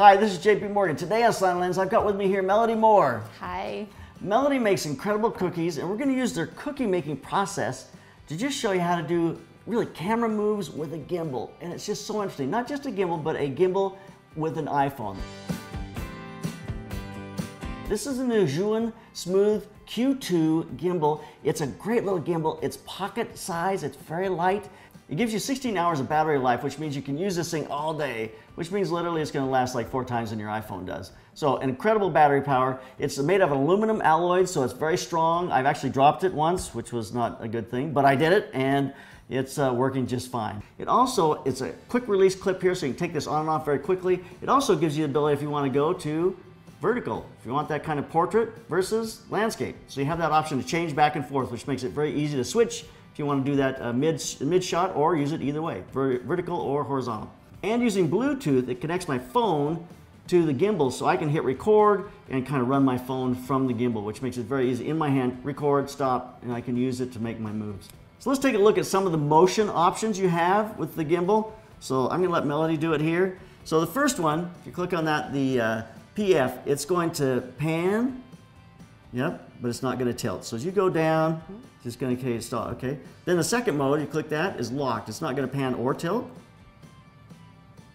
Hi, this is Jay P. Morgan. Today on Slanted Lens, I've got with me here Melody Moore. Hi. Melody makes incredible cookies, and we're going to use their cookie making process to just show you how to do really camera moves with a gimbal. And it's just so interesting. Not just a gimbal, but a gimbal with an iPhone. This is the new Smooth Q2 gimbal. It's a great little gimbal. It's pocket size, it's very light. It gives you 16 hours of battery life, which means you can use this thing all day, which means literally it's gonna last like four times than your iPhone does. So incredible battery power. It's made of aluminum alloy, so it's very strong. I've actually dropped it once, which was not a good thing, but I did it and it's uh, working just fine. It also, it's a quick release clip here, so you can take this on and off very quickly. It also gives you the ability if you wanna go to vertical, if you want that kind of portrait versus landscape. So you have that option to change back and forth, which makes it very easy to switch if you want to do that uh, mid, mid shot or use it either way, vertical or horizontal. And using Bluetooth, it connects my phone to the gimbal so I can hit record and kind of run my phone from the gimbal, which makes it very easy. In my hand, record, stop, and I can use it to make my moves. So let's take a look at some of the motion options you have with the gimbal. So I'm gonna let Melody do it here. So the first one, if you click on that, the uh, PF, it's going to pan, yep, but it's not gonna tilt. So as you go down, it's just gonna okay, stop, okay. Then the second mode, you click that, is locked. It's not gonna pan or tilt.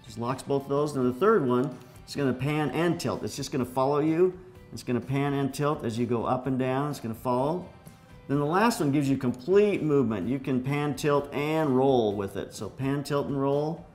Just locks both of those. And the third one, it's gonna pan and tilt. It's just gonna follow you. It's gonna pan and tilt as you go up and down. It's gonna follow. Then the last one gives you complete movement. You can pan, tilt, and roll with it. So pan, tilt, and roll.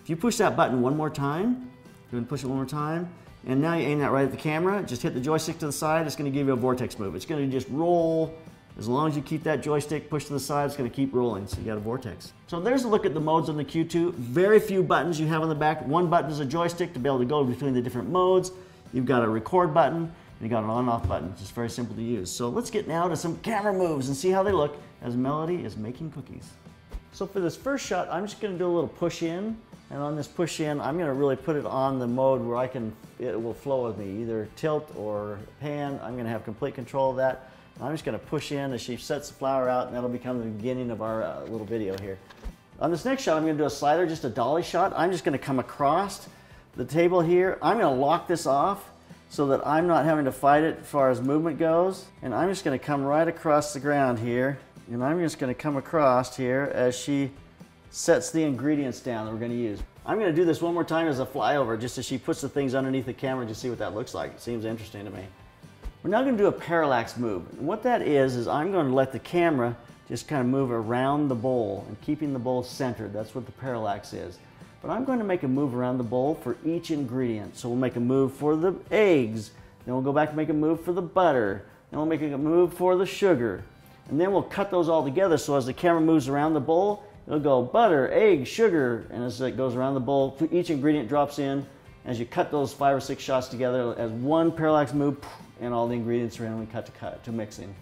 If you push that button one more time, go and push it one more time, and now you aim that right at the camera, just hit the joystick to the side, it's gonna give you a vortex move. It's gonna just roll. As long as you keep that joystick pushed to the side, it's gonna keep rolling, so you got a vortex. So there's a look at the modes on the Q2. Very few buttons you have on the back. One button is a joystick to be able to go between the different modes. You've got a record button, and you got an on-off button. It's just very simple to use. So let's get now to some camera moves and see how they look as Melody is making cookies. So for this first shot, I'm just gonna do a little push in and on this push in, I'm gonna really put it on the mode where I can, it will flow with me, either tilt or pan. I'm gonna have complete control of that. I'm just gonna push in as she sets the flour out and that'll become the beginning of our uh, little video here. On this next shot, I'm gonna do a slider, just a dolly shot. I'm just gonna come across the table here. I'm gonna lock this off so that I'm not having to fight it as far as movement goes. And I'm just gonna come right across the ground here. And I'm just gonna come across here as she sets the ingredients down that we're gonna use. I'm gonna do this one more time as a flyover, just as she puts the things underneath the camera to see what that looks like. It seems interesting to me. We're now gonna do a parallax move. And what that is, is I'm gonna let the camera just kind of move around the bowl and keeping the bowl centered. That's what the parallax is. But I'm going to make a move around the bowl for each ingredient. So we'll make a move for the eggs, then we'll go back and make a move for the butter, then we'll make a move for the sugar. And then we'll cut those all together so as the camera moves around the bowl, It'll go butter, egg, sugar, and as it goes around the bowl, each ingredient drops in. As you cut those five or six shots together as one parallax move, and all the ingredients randomly cut to cut to mixing.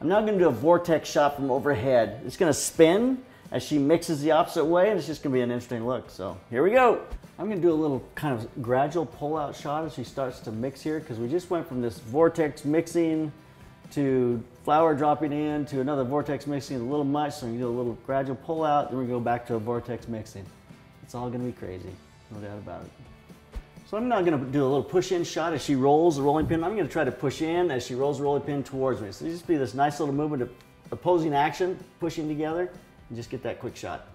I'm now going to do a vortex shot from overhead. It's going to spin as she mixes the opposite way, and it's just going to be an interesting look. So here we go. I'm going to do a little kind of gradual pull-out shot as she starts to mix here, because we just went from this vortex mixing to flour dropping in to another vortex mixing a little much, so you do a little gradual pull out, then we go back to a vortex mixing. It's all gonna be crazy, no doubt about it. So I'm now gonna do a little push in shot as she rolls the rolling pin. I'm gonna try to push in as she rolls the rolling pin towards me. So just be this nice little movement of opposing action, pushing together, and just get that quick shot.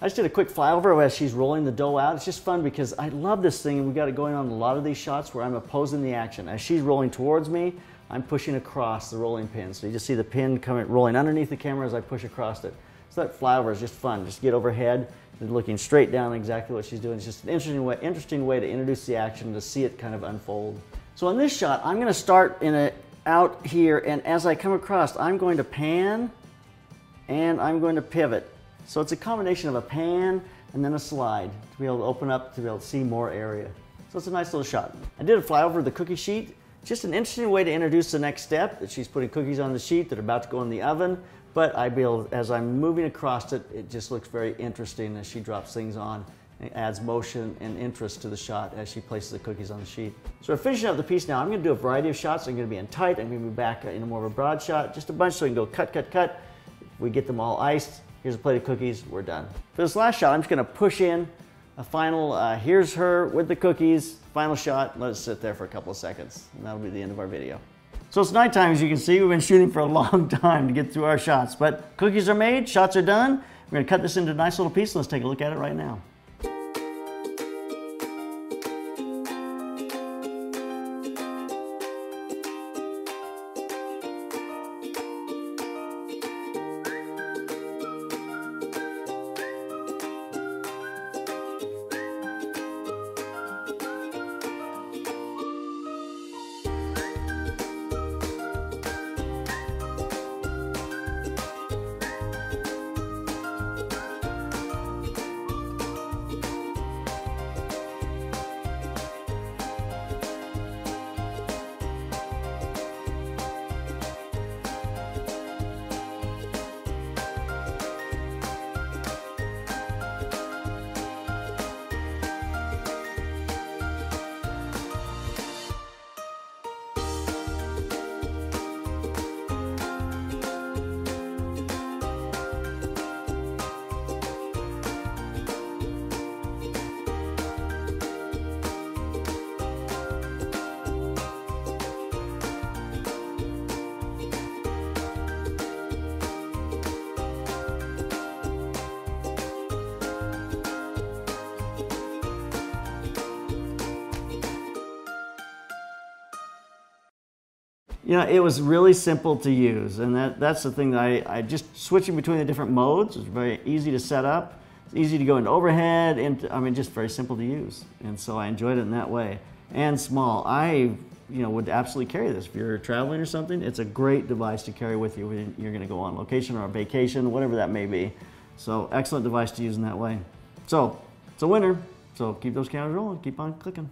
I just did a quick flyover as she's rolling the dough out. It's just fun because I love this thing. And we got it going on a lot of these shots where I'm opposing the action. As she's rolling towards me, I'm pushing across the rolling pin. So you just see the pin coming rolling underneath the camera as I push across it. So that flyover is just fun. Just get overhead, and looking straight down exactly what she's doing. It's just an interesting way, interesting way to introduce the action to see it kind of unfold. So in this shot, I'm gonna start in a, out here and as I come across, I'm going to pan and I'm going to pivot. So it's a combination of a pan and then a slide to be able to open up to be able to see more area. So it's a nice little shot. I did a flyover of the cookie sheet just an interesting way to introduce the next step that she's putting cookies on the sheet that are about to go in the oven. But I feel as I'm moving across it, it just looks very interesting as she drops things on. It adds motion and interest to the shot as she places the cookies on the sheet. So we're finishing up the piece now. I'm gonna do a variety of shots. I'm gonna be in tight, I'm gonna be back in a more of a broad shot, just a bunch so we can go cut, cut, cut. We get them all iced. Here's a plate of cookies, we're done. For this last shot, I'm just gonna push in a final, uh, here's her with the cookies, final shot, Let us sit there for a couple of seconds, and that'll be the end of our video. So it's nighttime, as you can see. We've been shooting for a long time to get through our shots, but cookies are made, shots are done. We're gonna cut this into a nice little piece. Let's take a look at it right now. You know, it was really simple to use, and that, that's the thing that I, I just switching between the different modes was very easy to set up. It's easy to go into overhead, and I mean, just very simple to use, and so I enjoyed it in that way. And small, I you know would absolutely carry this if you're traveling or something. It's a great device to carry with you when you're going to go on location or a vacation, whatever that may be. So excellent device to use in that way. So it's a winner. So keep those cameras rolling, keep on clicking.